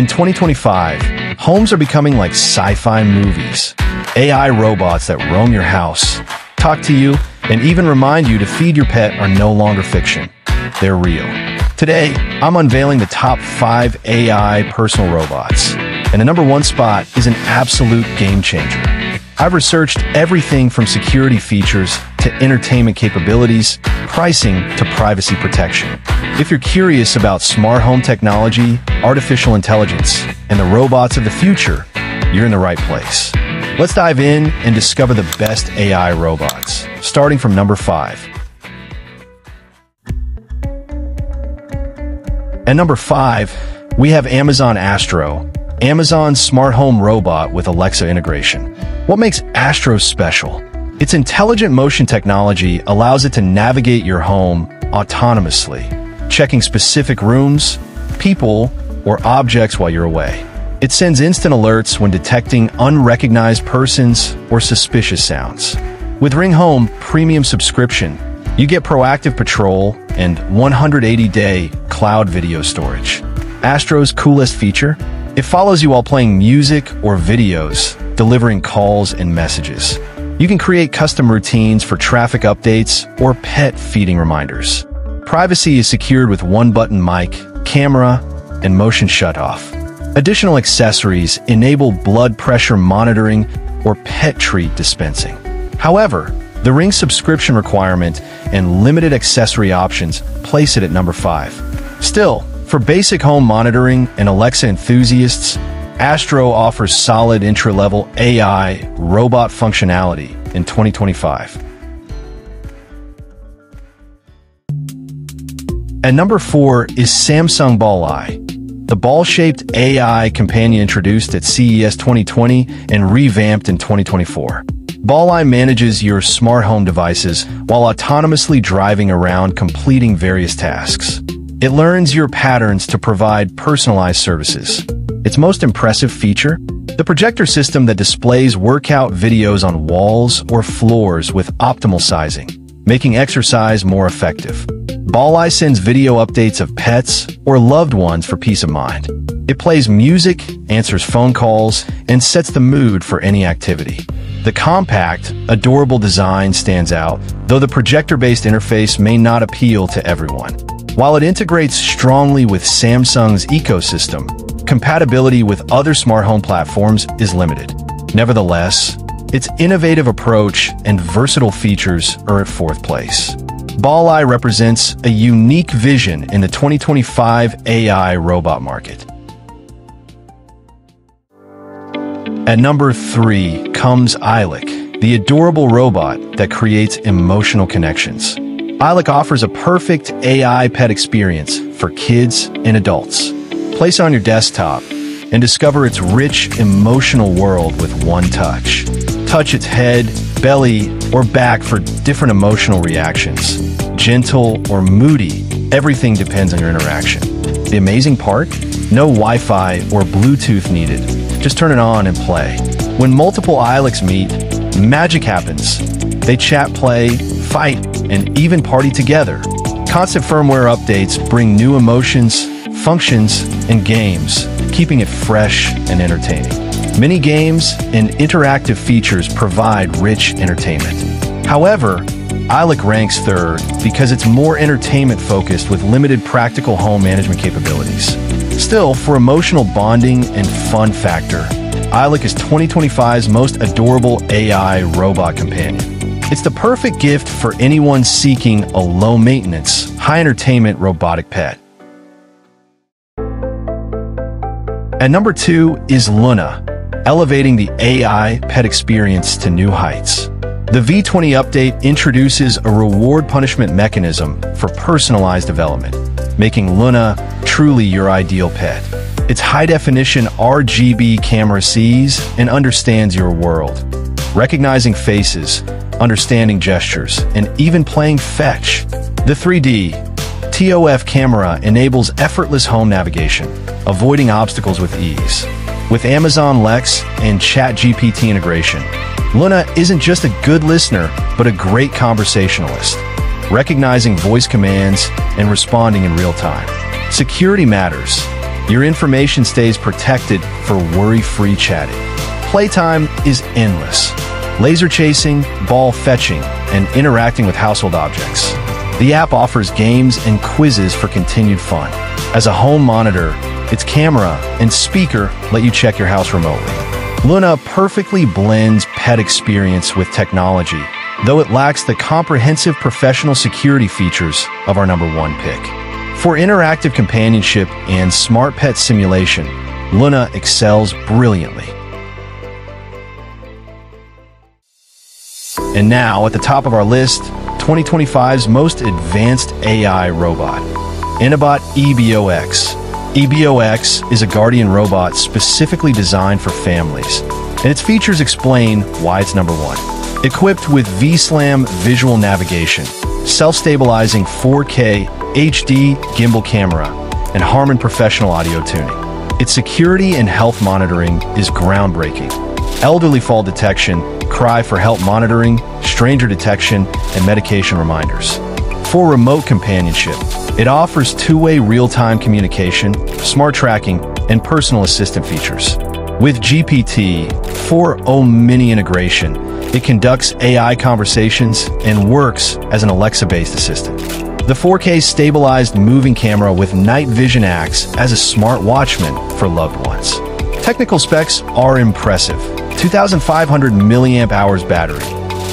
In 2025, homes are becoming like sci-fi movies. AI robots that roam your house, talk to you, and even remind you to feed your pet are no longer fiction. They're real. Today, I'm unveiling the top five AI personal robots. And the number one spot is an absolute game changer. I've researched everything from security features to entertainment capabilities, pricing to privacy protection. If you're curious about smart home technology, artificial intelligence, and the robots of the future, you're in the right place. Let's dive in and discover the best AI robots, starting from number five. At number five, we have Amazon Astro, Amazon's smart home robot with Alexa integration. What makes Astro special? Its intelligent motion technology allows it to navigate your home autonomously, checking specific rooms, people, or objects while you're away. It sends instant alerts when detecting unrecognized persons or suspicious sounds. With Ring Home Premium subscription, you get proactive patrol and 180-day cloud video storage. Astro's coolest feature? It follows you while playing music or videos, delivering calls and messages. You can create custom routines for traffic updates or pet feeding reminders. Privacy is secured with one-button mic, camera, and motion shut-off. Additional accessories enable blood pressure monitoring or pet treat dispensing. However, the Ring subscription requirement and limited accessory options place it at number 5. Still, for basic home monitoring and Alexa enthusiasts, Astro offers solid entry-level AI robot functionality in 2025. At number 4 is Samsung Ballie. The ball-shaped AI companion introduced at CES 2020 and revamped in 2024. Ballie manages your smart home devices while autonomously driving around completing various tasks. It learns your patterns to provide personalized services. Its most impressive feature? The projector system that displays workout videos on walls or floors with optimal sizing, making exercise more effective. Ballie sends video updates of pets or loved ones for peace of mind. It plays music, answers phone calls, and sets the mood for any activity. The compact, adorable design stands out, though the projector-based interface may not appeal to everyone. While it integrates strongly with Samsung's ecosystem, compatibility with other smart home platforms is limited. Nevertheless, its innovative approach and versatile features are at fourth place. Ballie represents a unique vision in the 2025 AI robot market. At number 3 comes Eilik, the adorable robot that creates emotional connections. Eilik offers a perfect AI pet experience for kids and adults. Place it on your desktop and discover its rich, emotional world with one touch. Touch its head, belly, or back for different emotional reactions. Gentle or moody, everything depends on your interaction. The amazing part? No Wi-Fi or Bluetooth needed. Just turn it on and play. When multiple Eiliks meet, magic happens. They chat, play, fight, and even party together. Constant firmware updates bring new emotions, functions, and games, keeping it fresh and entertaining. Many games and interactive features provide rich entertainment. However, Eilik ranks third because it's more entertainment focused with limited practical home management capabilities. Still, for emotional bonding and fun factor, Eilik is 2025's most adorable AI robot companion. It's the perfect gift for anyone seeking a low maintenance, high entertainment robotic pet. At number two is Loona, elevating the AI pet experience to new heights. The V20 update introduces a reward punishment mechanism for personalized development, making Loona truly your ideal pet. Its high-definition RGB camera sees and understands your world, recognizing faces, understanding gestures, and even playing fetch. The 3D TOF camera enables effortless home navigation, avoiding obstacles with ease. With Amazon Lex and ChatGPT integration, Loona isn't just a good listener, but a great conversationalist, recognizing voice commands and responding in real time. Security matters. Your information stays protected for worry-free chatting. Playtime is endless. Laser chasing, ball fetching, and interacting with household objects. The app offers games and quizzes for continued fun. As a home monitor, its camera and speaker let you check your house remotely. Loona perfectly blends pet experience with technology, though it lacks the comprehensive professional security features of our number one pick. For interactive companionship and smart pet simulation, Loona excels brilliantly. And now, at the top of our list, 2025's most advanced AI robot, Innobot EBOX. EBO X is a guardian robot specifically designed for families, and its features explain why it's number one. Equipped with VSLAM visual navigation, self-stabilizing 4K HD gimbal camera, and Harman professional audio tuning. Its security and health monitoring is groundbreaking. Elderly fall detection, cry for help monitoring, stranger detection, and medication reminders. For remote companionship, it offers two-way real-time communication, smart tracking, and personal assistant features. With GPT-4o Mini integration, it conducts AI conversations and works as an Alexa-based assistant. The 4K stabilized moving camera with night vision acts as a smart watchman for loved ones. Technical specs are impressive. 2500 milliamp hours battery,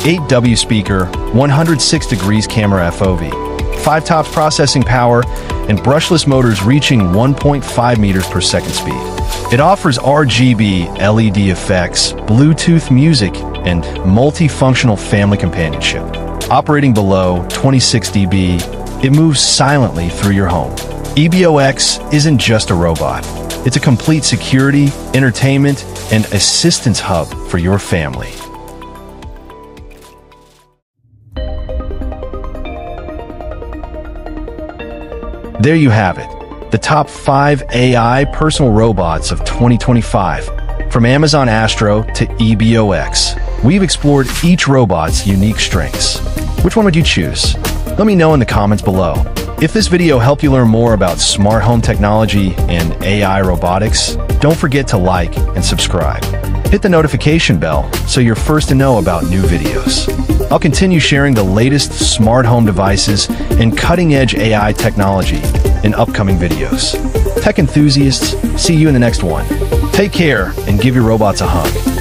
8W speaker, 106 degrees camera FOV, 5 tops processing power, and brushless motors reaching 1.5 meters per second speed. It offers RGB LED effects, Bluetooth music, and multifunctional family companionship. Operating below 26 dB, it moves silently through your home. EBO X isn't just a robot. It's a complete security, entertainment, and assistance hub for your family. There you have it, the top 5 AI personal robots of 2025. From Amazon Astro to EBO X, we've explored each robot's unique strengths. Which one would you choose? Let me know in the comments below. If this video helped you learn more about smart home technology and AI robotics, don't forget to like and subscribe. Hit the notification bell so you're first to know about new videos. I'll continue sharing the latest smart home devices and cutting-edge AI technology in upcoming videos. Tech enthusiasts, see you in the next one. Take care and give your robots a hug.